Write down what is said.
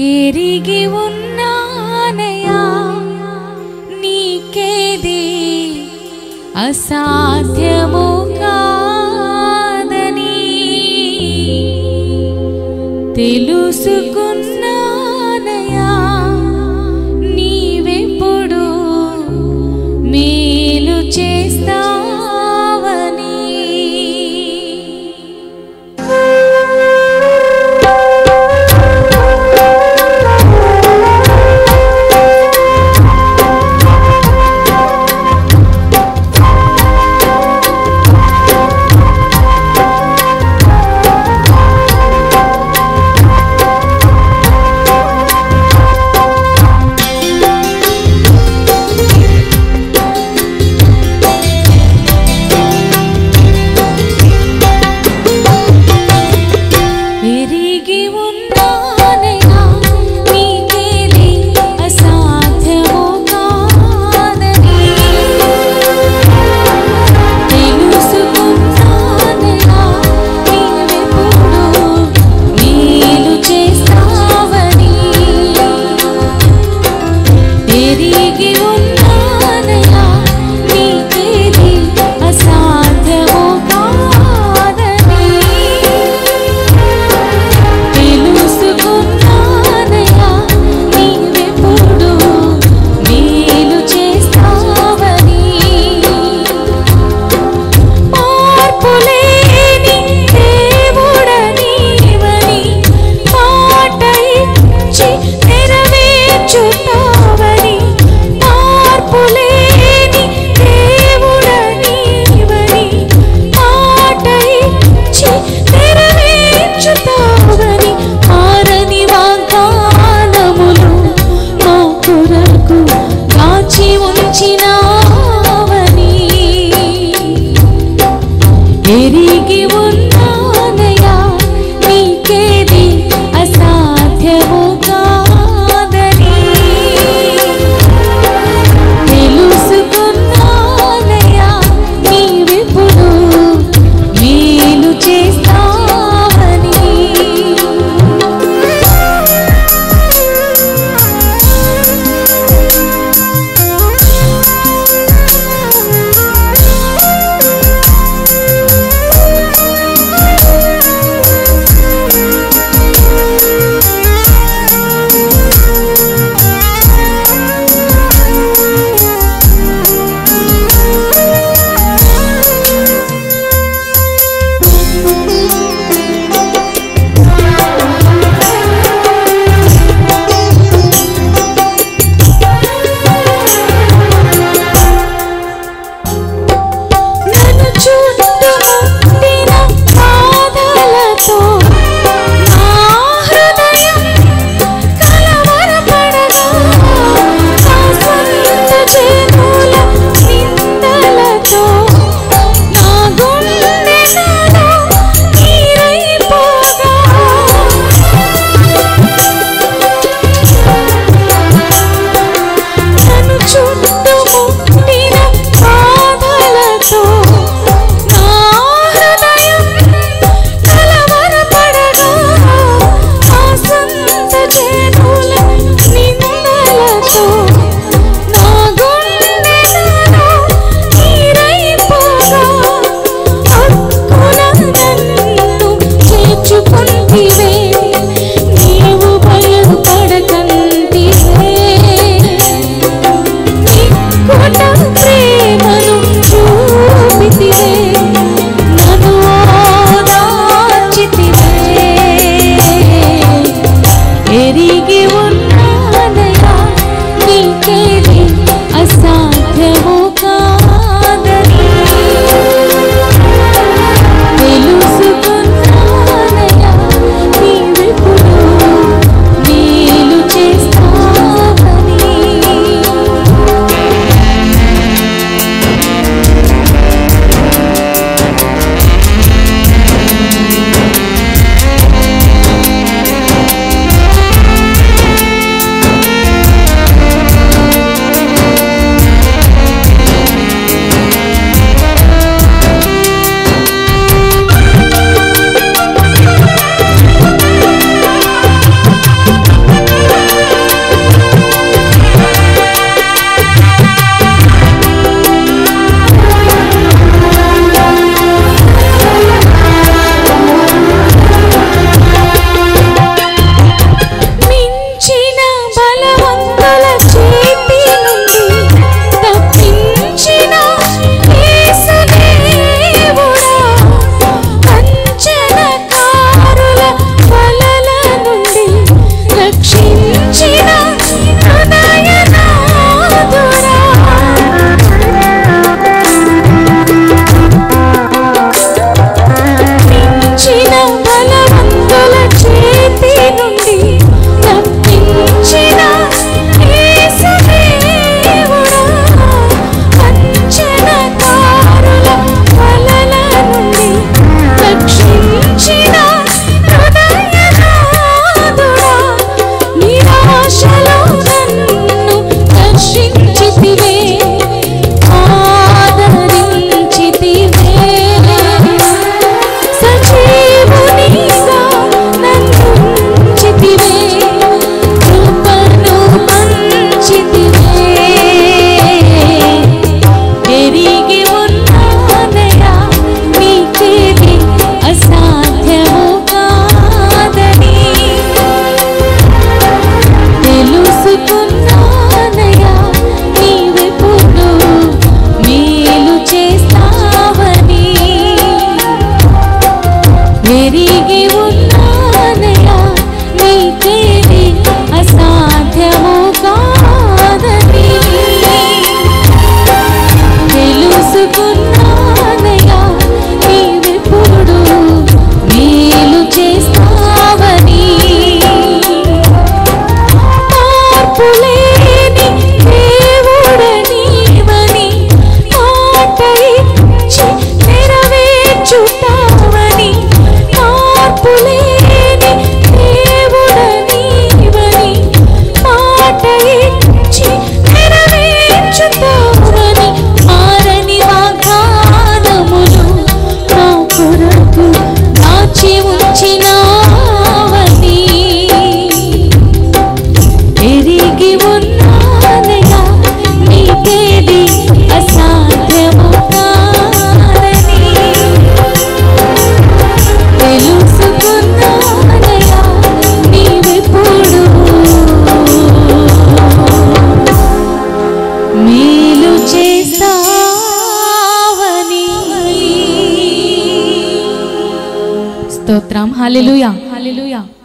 ఎరిగి ఉన్నానయా నీకేది అసాధ్యము కాదని. తెలుసుకు llevo मेरी की वो connection. Hallelujah. Hallelujah.